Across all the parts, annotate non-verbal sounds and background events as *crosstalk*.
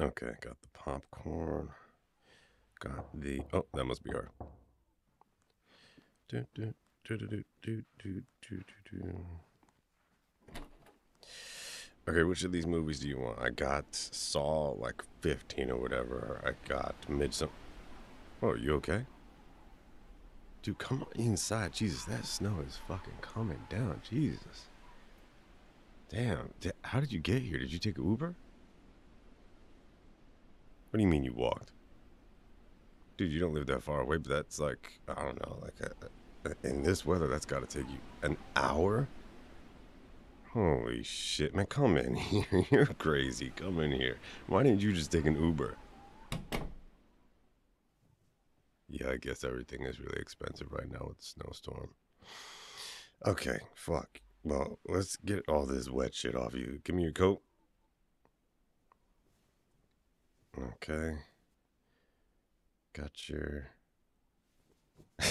Okay, got the popcorn. Got the. Oh, that must be her. Do, do, do, do, do, do, do, do, do. Okay, which of these movies do you want? I got Saw like 15 or whatever. I got Midsommar. Oh, you okay? Dude, come inside. Jesus, that snow is fucking coming down. Jesus. Damn. How did you get here? Did you take Uber? What do you mean you walked? Dude, you don't live that far away, but that's like, I don't know, like a, a, in this weather, that's got to take you an hour? Holy shit, man, come in *laughs* here. You're crazy. Come in here. Why didn't you just take an Uber? Yeah, I guess everything is really expensive right now with the snowstorm. Okay, fuck. Well, let's get all this wet shit off you. Give me your coat. Okay. Got your. *laughs*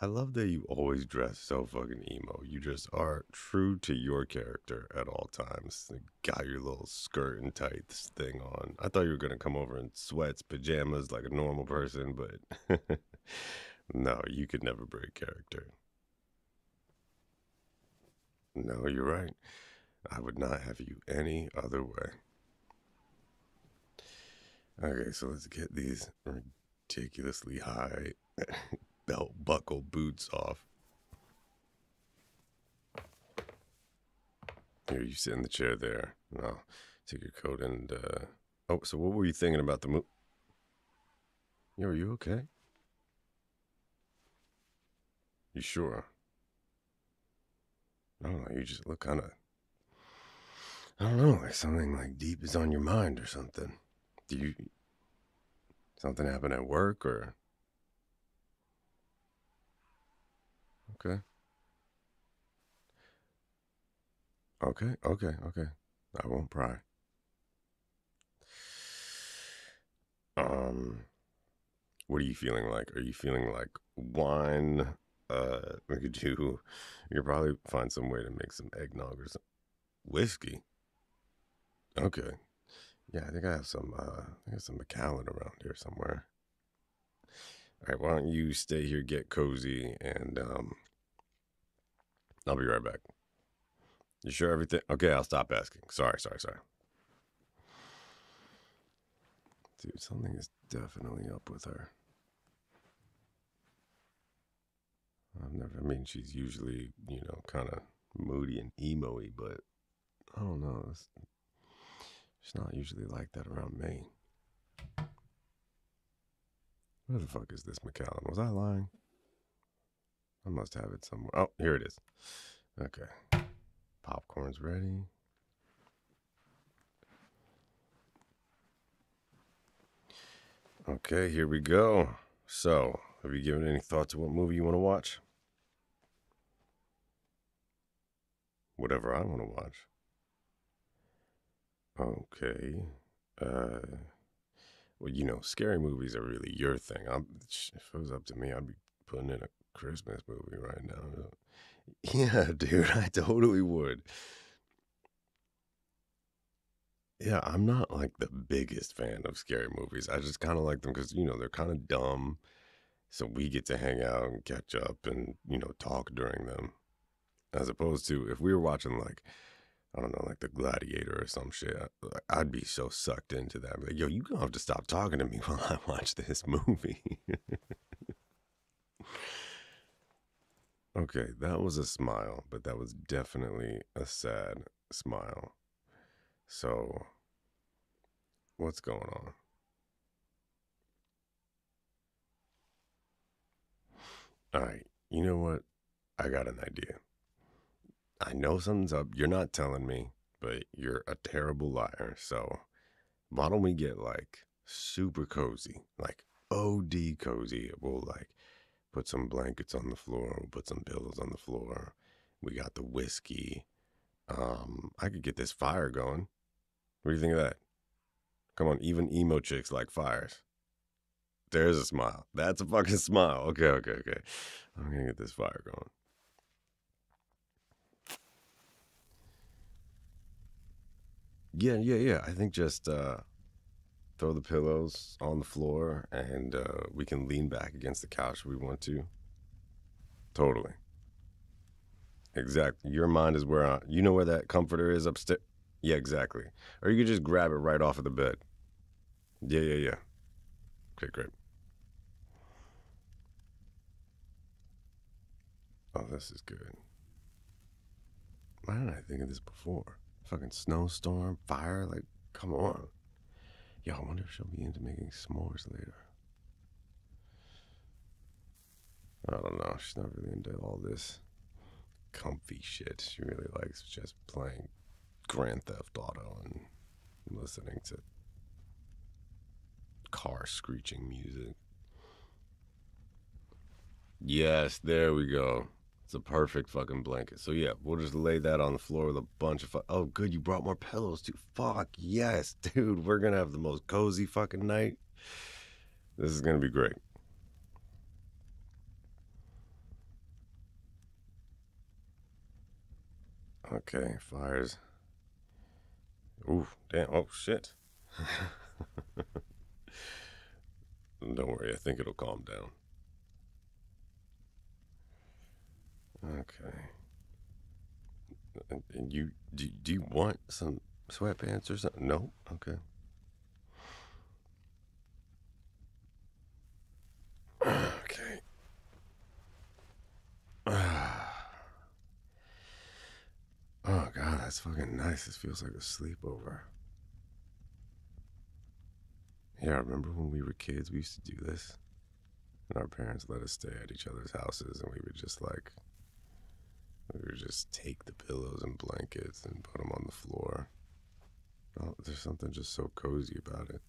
I love that you always dress so fucking emo. You just are true to your character at all times. got your little skirt and tights thing on. I thought you were gonna come over in sweats, pajamas like a normal person, but *laughs* no, you could never break character. No, you're right. I would not have you any other way. Okay, so let's get these ridiculously high *laughs* belt buckle boots off. Here, you sit in the chair there. I'll take your coat and, uh... Oh, so what were you thinking about the move? Yo, are you okay? You sure? I don't know, you just look kind of... I don't know, like something like deep is on your mind or something. Do you... Something happen at work or... Okay. Okay, okay, okay. I won't pry. Um, what are you feeling like? Are you feeling like wine? Uh, we could do. You could probably find some way to make some eggnog or some whiskey. Okay. Yeah, I think I have some. Uh, I have some Macallan around here somewhere. All right, why don't you stay here, get cozy, and um, I'll be right back. You sure everything? Okay, I'll stop asking. Sorry, sorry, sorry. Dude, something is definitely up with her. I've never, I mean, she's usually, you know, kind of moody and emo but I don't know. It's, not usually like that around me. Where the fuck is this Macallan? Was I lying? I must have it somewhere. Oh, here it is. Okay. Popcorn's ready. Okay, here we go. So, have you given any thought to what movie you want to watch? Whatever I want to watch. Okay. Uh, well, you know, scary movies are really your thing. I'm, if it was up to me, I'd be putting in a Christmas movie right now. *laughs* Yeah, dude, I totally would. Yeah, I'm not like the biggest fan of scary movies. I just kind of like them because, you know, they're kind of dumb. So we get to hang out and catch up and, you know, talk during them. As opposed to if we were watching like, I don't know, like the Gladiator or some shit, I'd be so sucked into that. Like, yo, you gonna have to stop talking to me *laughs* while I watch this movie. *laughs* okay, that was a smile, but that was definitely a sad smile. So, what's going on? All right, you know what? I got an idea. I know something's up. You're not telling me, but you're a terrible liar. So, why don't we get like super cozy, like OD cozy? We'll like put some blankets on the floor, we'll put some pillows on the floor. We got the whiskey. Um, I could get this fire going. What do you think of that? Come on, even emo chicks like fires. There's a smile. That's a fucking *laughs* smile. Okay, okay, okay. I'm gonna get this fire going. Yeah, yeah, yeah. I think just uh, throw the pillows on the floor and uh, we can lean back against the couch if we want to. Totally. Exactly. Your mind is where I, you know where that comforter is upstairs. Yeah, exactly. Or you could just grab it right off of the bed. Yeah, yeah, yeah. Okay, great. Oh, this is good. Why didn't I think of this before? Fucking snowstorm, fire, like, come on. Yo, I wonder if she'll be into making s'mores later. I don't know. She's not really into all this comfy shit. She really likes just playing Grand Theft Auto and listening to car screeching music. Yes, there we go. It's a perfect fucking blanket. So yeah, we'll just lay that on the floor with a bunch of. Fu- oh, good, you brought more pillows too. Fuck yes, *laughs* dude. We're gonna have the most cozy fucking night. This is gonna be great. Okay, fires. Ooh, damn. Oh shit. *laughs* Don't worry, I think it'll calm down. Okay. And, you do, do you want some sweatpants or something? No. Okay. Okay. *sighs* Oh god, that's fucking nice. This feels like a sleepover. Yeah, I remember when we were kids, we used to do this. And our parents let us stay at each other's houses, and we would just like, we would just take the pillows and blankets and put them on the floor. Oh, there's something just so cozy about it.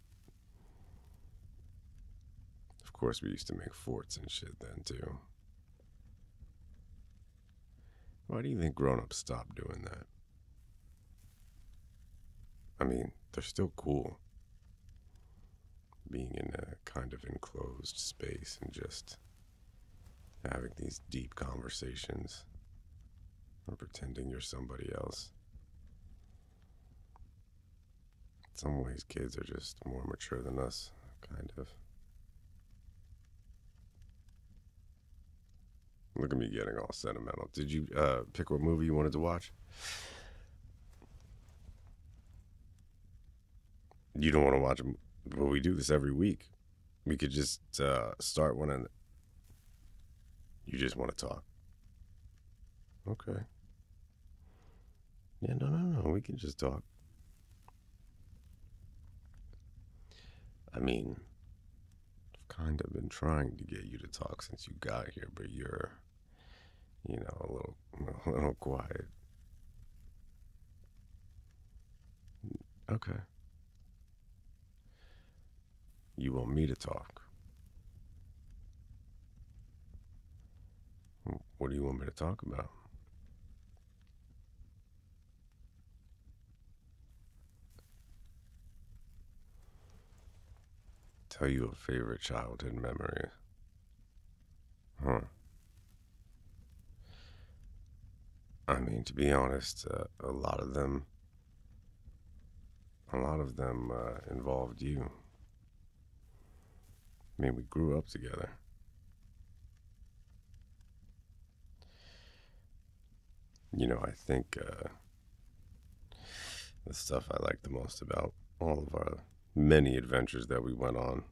Of course, we used to make forts and shit then, too. Why do you think grown ups stopped doing that? I mean, they're still cool being in a kind of enclosed space and just having these deep conversations or pretending you're somebody else. In some ways, kids are just more mature than us, kind of. Look at me getting all sentimental. Did you uh, pick what movie you wanted to watch? You don't want to watch them, but we do this every week. We could just uh, start one and you just want to talk. Okay. Yeah, no, no, no. We can just talk. I mean, I've kind of been trying to get you to talk since you got here, but you're, you know, a little, *laughs* a little quiet. Okay. You want me to talk? What do you want me to talk about? Tell you a favorite childhood memory. Huh. I mean, to be honest, uh, a lot of them, a lot of them uh, involved you. I mean, we grew up together. You know, I think uh, the stuff I like the most about all of our many adventures that we went on.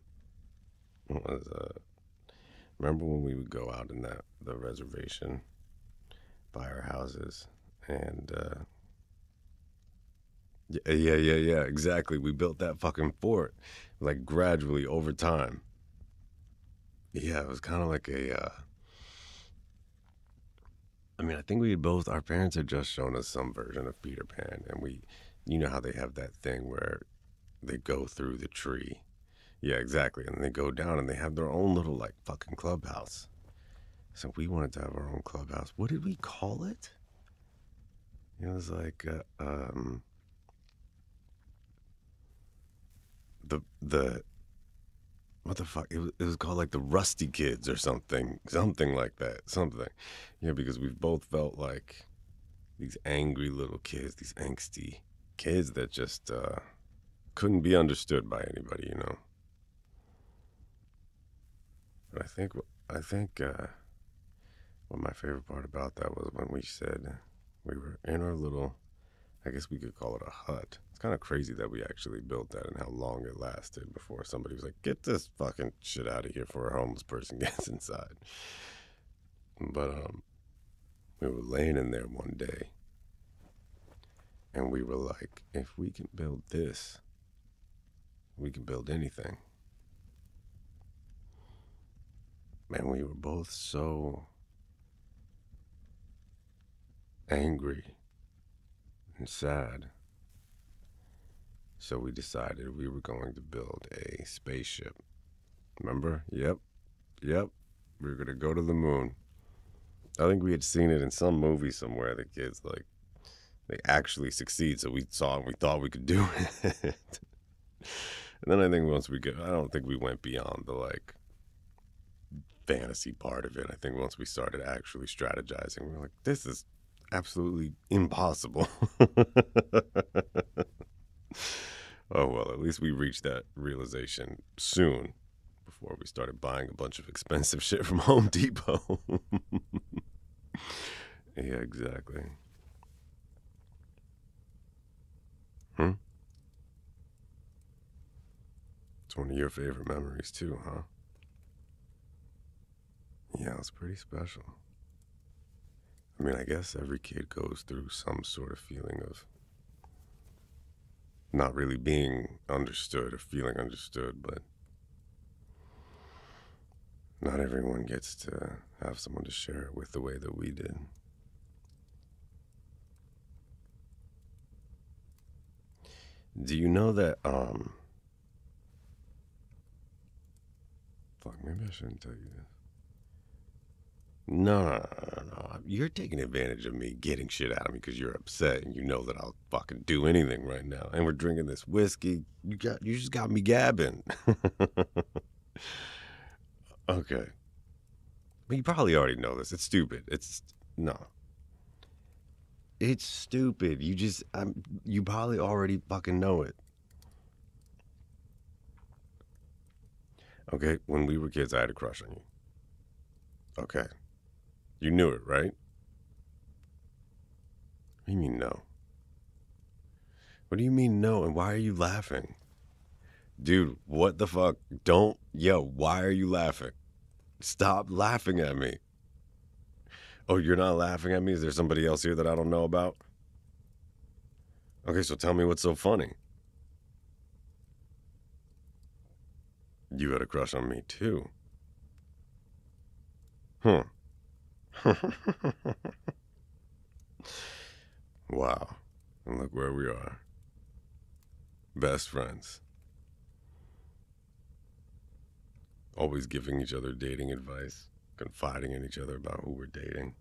Was uh, remember when we would go out in that the reservation by our houses and uh, yeah yeah yeah yeah exactly. We built that fucking fort like gradually over time. Yeah it was kind of like a uh, I mean, I think we both, our parents had just shown us some version of Peter Pan, and we, you know how they have that thing where they go through the tree. Yeah, exactly. And they go down and they have their own little, like, fucking clubhouse. So we wanted to have our own clubhouse. What did we call it? It was like, uh, um, the, the, what the fuck? It was, it was called like the Rusty Kids or something, something like that, something. Yeah, because we've both felt like these angry little kids, these angsty kids that just uh, couldn't be understood by anybody, you know. But I think I think uh, what my favorite part about that was when we said we were in our little, I guess we could call it a hut. It's kind of crazy that we actually built that and how long it lasted before somebody was like, "Get this fucking shit out of here!" before a homeless person *laughs* gets inside. But um, we were laying in there one day, and we were like, "If we can build this, we can build anything." Man, we were both so angry and sad. So we decided we were going to build a spaceship. Remember? Yep. Yep. We were going to go to the moon. I think we had seen it in some movie somewhere. The kids, like, they actually succeed. So we saw and we thought we could do *laughs* it. And then I think once we get, I don't think we went beyond the, like, fantasy part of it. I think once we started actually strategizing, we were like, this is absolutely impossible. *laughs* oh, well, at least we reached that realization soon before we started buying a bunch of expensive *laughs* shit from Home Depot. *laughs* yeah, exactly. Hmm? It's one of your favorite memories, too, huh? Yeah, it's pretty special. I mean, I guess every kid goes through some sort of feeling of not really being understood or feeling understood, but not everyone gets to have someone to share it with the way that we did. Do you know that, um, fuck, maybe I shouldn't tell you this. No, no, no, no, You're taking advantage of me getting shit out of me because you're upset and you know that I'll fucking do anything right now. And we're drinking this whiskey. You got, you just got me gabbing. *laughs* okay. But you probably already know this. It's stupid. It's no. It's stupid. You just, I'm, you probably already fucking know it. Okay, when we were kids, I had a crush on you. Okay. You knew it, right? What do you mean no? What do you mean no? And why are you laughing? Dude, what the fuck? Don't, yo, why are you laughing? Stop laughing at me. Oh, you're not laughing at me? Is there somebody else here that I don't know about? Okay, so tell me what's so funny. You had a crush on me too. Huh. Hmm. *laughs* wow. And look where we are. Best friends. Always giving each other dating advice, confiding in each other about who we're dating.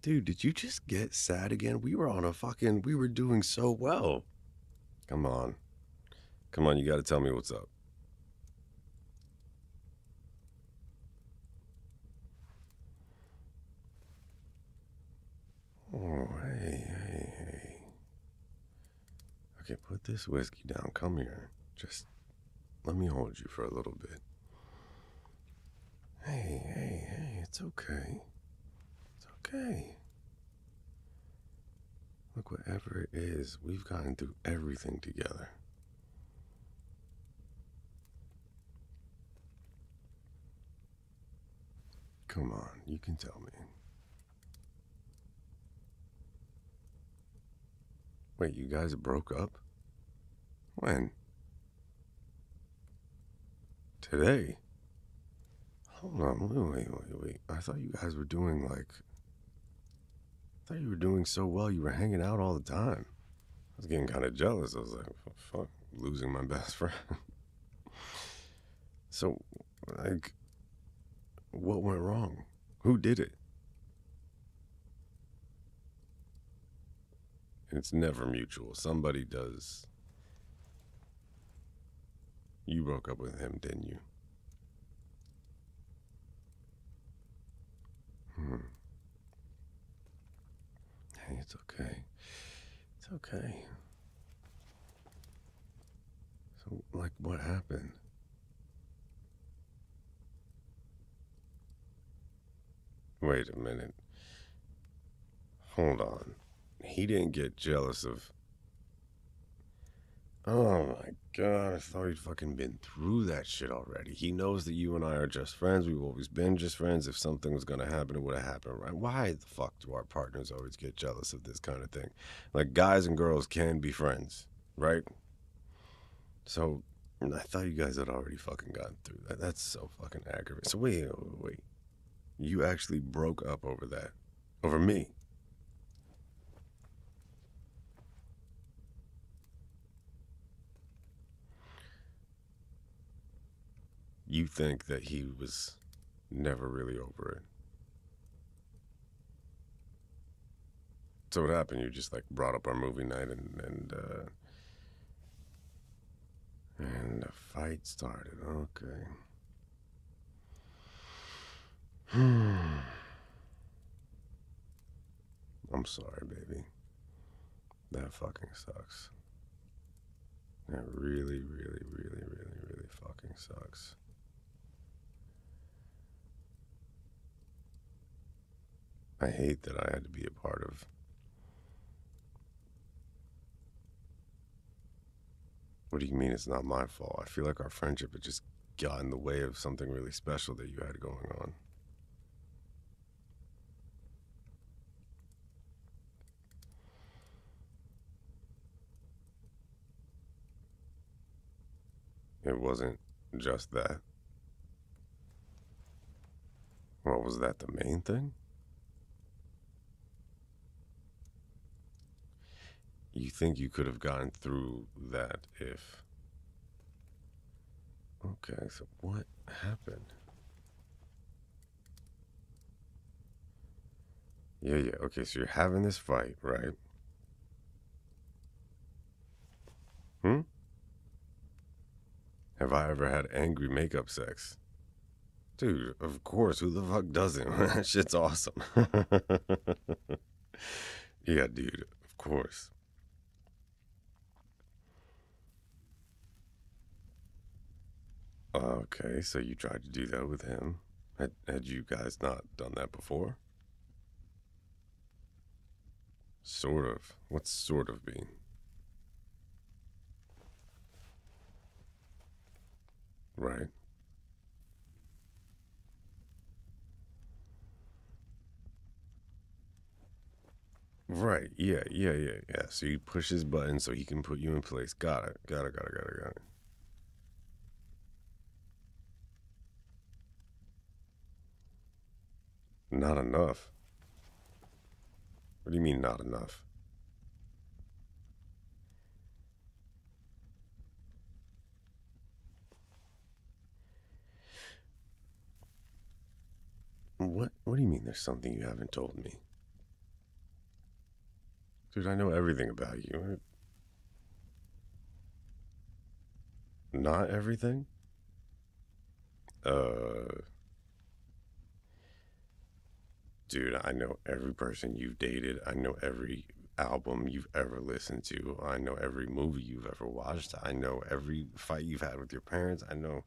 Dude, did you just get sad again? We were on a fucking, we were doing so well. Come on. Come on, you gotta tell me what's up. Oh, hey, hey, hey. Okay, put this whiskey down. Come here. Just let me hold you for a little bit. Hey, hey, hey, it's okay. It's okay. Look, whatever it is, we've gotten through everything together. Come on, you can tell me. Wait, you guys broke up? When? Today? Hold on, wait, wait, wait, wait. I thought you guys were doing like. I thought you were doing so well. You were hanging out all the time. I was getting kind of jealous. I was like, fuck, losing my best friend. *laughs* so, like, what went wrong? Who did it? It's never mutual. Somebody does. You broke up with him, didn't you? Hmm. Hey, It's okay. It's okay. So, like, what happened? Wait a minute. Hold on. He didn't get jealous of. Oh my god, I thought he'd fucking been through that shit already. He knows that you and I are just friends. We've always been just friends. If something was gonna happen, it would have happened, right? Why the fuck do our partners always get jealous of this kind of thing? Like, guys and girls can be friends, right? So, I thought you guys had already fucking gotten through that. That's so fucking aggravating. So, wait, wait, wait. You actually broke up over that? Over me? You think that he was never really over it? So what happened? You just like brought up our movie night and and uh, and the fight started. Okay. *sighs* I'm sorry, baby. That fucking sucks. That really, really, really, really, really fucking sucks. I hate that I had to be a part of. What do you mean it's not my fault? I feel like our friendship had just got in the way of something really special that you had going on. Wasn't just that. Well, was that the main thing? You think you could have gotten through that if. Okay, so what happened? Yeah, yeah. Okay, so you're having this fight, right? Hmm? Have I ever had angry makeup sex? Dude, of course. Who the fuck doesn't? *laughs* that shit's awesome. *laughs* yeah, dude, of course. Okay, so you tried to do that with him. Had, had you guys not done that before? Sort of. What's sort of mean? Right. Right. Yeah. Yeah. Yeah. Yeah. So you push his button so he can put you in place. Got it. Got it. Got it. Got it. Got it. Not enough. What do you mean, not enough? What What do you mean there's something you haven't told me? Dude, I know everything about you. Not everything? Uh, dude, I know every person you've dated. I know every album you've ever listened to. I know every movie you've ever watched. I know every fight you've had with your parents. I know